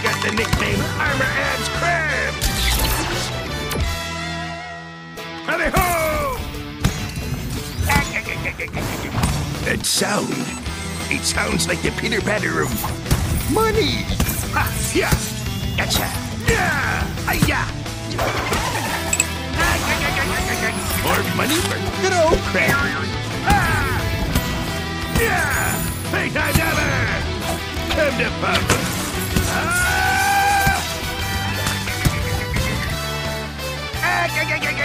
the nickname Armor Ants Crab. Howdy ho! That sound. It sounds like the pitter patter of money. Ha! Yeah! Gotcha! Yeah! Hiya! More money for good old crab. Ah! Yeah! Big time ever! Come to Papa! yeah, yeah, yeah.